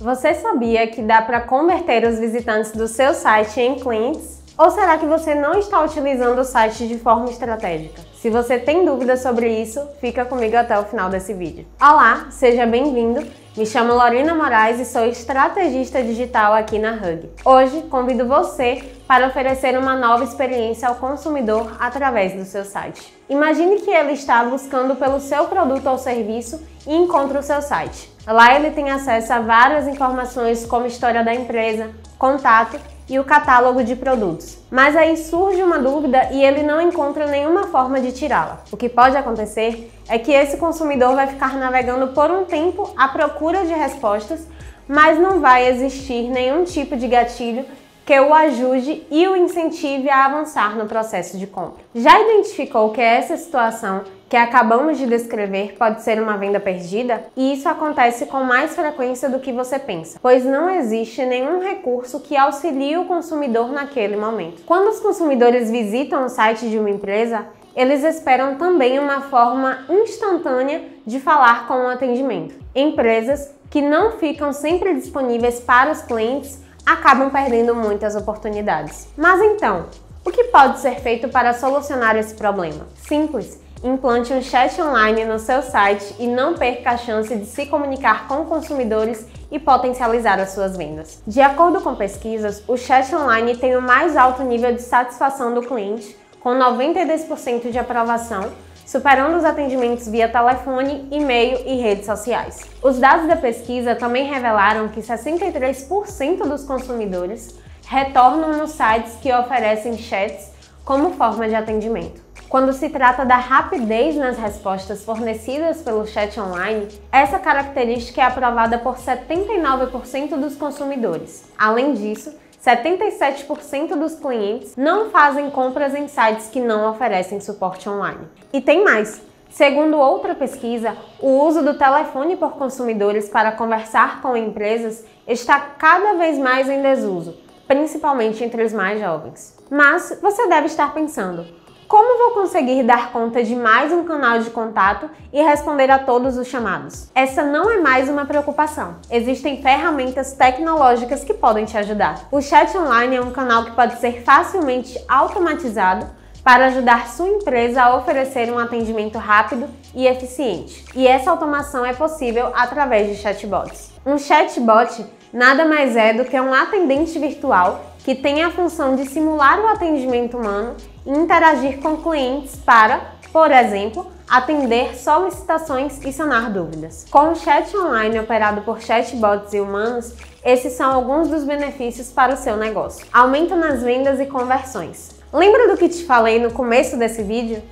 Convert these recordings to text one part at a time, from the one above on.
Você sabia que dá para converter os visitantes do seu site em clientes? Ou será que você não está utilizando o site de forma estratégica? Se você tem dúvidas sobre isso, fica comigo até o final desse vídeo. Olá, seja bem-vindo! Me chamo Lorena Moraes e sou estrategista digital aqui na Hug. Hoje convido você para oferecer uma nova experiência ao consumidor através do seu site. Imagine que ele está buscando pelo seu produto ou serviço e encontra o seu site. Lá ele tem acesso a várias informações como história da empresa, contato e o catálogo de produtos. Mas aí surge uma dúvida e ele não encontra nenhuma forma de tirá-la. O que pode acontecer é que esse consumidor vai ficar navegando por um tempo à procura de respostas, mas não vai existir nenhum tipo de gatilho que o ajude e o incentive a avançar no processo de compra. Já identificou que essa situação que acabamos de descrever pode ser uma venda perdida? E isso acontece com mais frequência do que você pensa, pois não existe nenhum recurso que auxilie o consumidor naquele momento. Quando os consumidores visitam o site de uma empresa, eles esperam também uma forma instantânea de falar com o atendimento. Empresas que não ficam sempre disponíveis para os clientes acabam perdendo muitas oportunidades. Mas então, o que pode ser feito para solucionar esse problema? Simples. Implante um chat online no seu site e não perca a chance de se comunicar com consumidores e potencializar as suas vendas. De acordo com pesquisas, o chat online tem o mais alto nível de satisfação do cliente, com 92% de aprovação superando os atendimentos via telefone, e-mail e redes sociais. Os dados da pesquisa também revelaram que 63% dos consumidores retornam nos sites que oferecem chats como forma de atendimento. Quando se trata da rapidez nas respostas fornecidas pelo chat online, essa característica é aprovada por 79% dos consumidores. Além disso, 77% dos clientes não fazem compras em sites que não oferecem suporte online. E tem mais! Segundo outra pesquisa, o uso do telefone por consumidores para conversar com empresas está cada vez mais em desuso, principalmente entre os mais jovens. Mas você deve estar pensando: como vou conseguir dar conta de mais um canal de contato e responder a todos os chamados? Essa não é mais uma preocupação. Existem ferramentas tecnológicas que podem te ajudar. O chat online é um canal que pode ser facilmente automatizado para ajudar sua empresa a oferecer um atendimento rápido e eficiente. E essa automação é possível através de chatbots. Um chatbot nada mais é do que um atendente virtual que tem a função de simular o atendimento humano e interagir com clientes para, por exemplo, atender solicitações e sanar dúvidas. Com o chat online operado por chatbots e humanos, esses são alguns dos benefícios para o seu negócio. Aumento nas vendas e conversões. Lembra do que te falei no começo desse vídeo?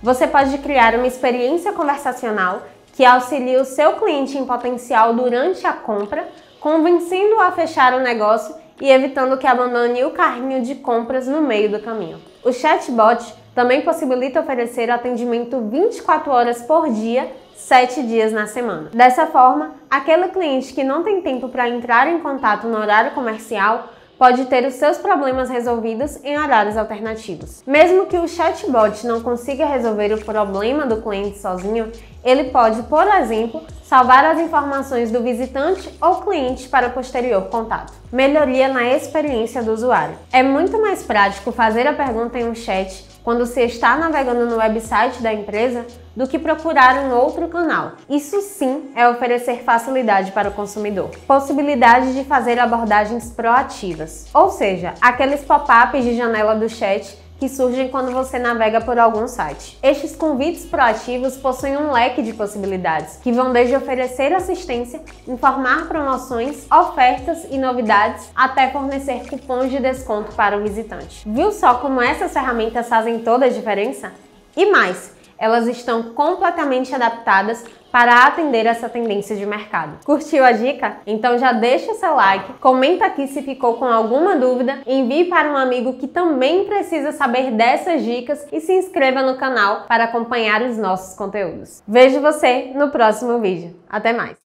Você pode criar uma experiência conversacional que auxilie o seu cliente em potencial durante a compra, convencendo-o a fechar o negócio e evitando que abandone o carrinho de compras no meio do caminho. O chatbot também possibilita oferecer atendimento 24 horas por dia, 7 dias na semana. Dessa forma, aquele cliente que não tem tempo para entrar em contato no horário comercial pode ter os seus problemas resolvidos em horários alternativos. Mesmo que o chatbot não consiga resolver o problema do cliente sozinho, ele pode, por exemplo, salvar as informações do visitante ou cliente para posterior contato. Melhoria na experiência do usuário. É muito mais prático fazer a pergunta em um chat quando se está navegando no website da empresa do que procurar um outro canal. Isso sim é oferecer facilidade para o consumidor. Possibilidade de fazer abordagens proativas, ou seja, aqueles pop-ups de janela do chat que surgem quando você navega por algum site. Estes convites proativos possuem um leque de possibilidades, que vão desde oferecer assistência, informar promoções, ofertas e novidades, até fornecer cupons de desconto para o visitante. Viu só como essas ferramentas fazem toda a diferença? E mais, elas estão completamente adaptadas para atender essa tendência de mercado. Curtiu a dica? Então já deixa seu like, comenta aqui se ficou com alguma dúvida, envie para um amigo que também precisa saber dessas dicas e se inscreva no canal para acompanhar os nossos conteúdos. Vejo você no próximo vídeo. Até mais!